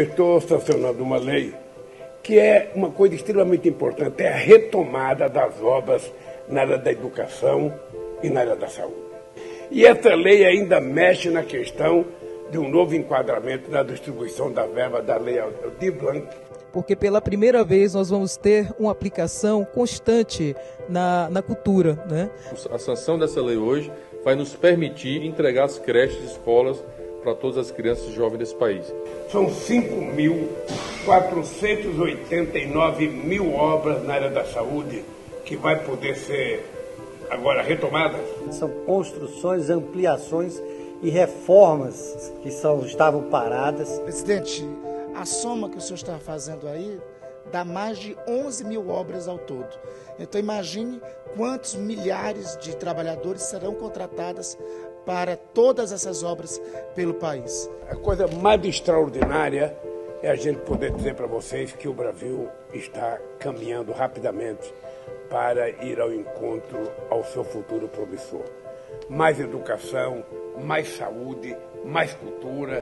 Estou sancionando uma lei que é uma coisa extremamente importante, é a retomada das obras na área da educação e na área da saúde. E essa lei ainda mexe na questão de um novo enquadramento na distribuição da verba da lei de Blanc. Porque pela primeira vez nós vamos ter uma aplicação constante na, na cultura. Né? A sanção dessa lei hoje vai nos permitir entregar as creches e escolas para todas as crianças e jovens desse país. São 5.489 mil obras na área da saúde que vai poder ser agora retomadas. São construções, ampliações e reformas que são, estavam paradas. Presidente, a soma que o senhor está fazendo aí dá mais de 11 mil obras ao todo. Então imagine quantos milhares de trabalhadores serão contratadas para todas essas obras pelo país. A coisa mais extraordinária é a gente poder dizer para vocês que o Brasil está caminhando rapidamente para ir ao encontro ao seu futuro promissor. Mais educação, mais saúde, mais cultura.